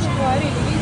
الجوهري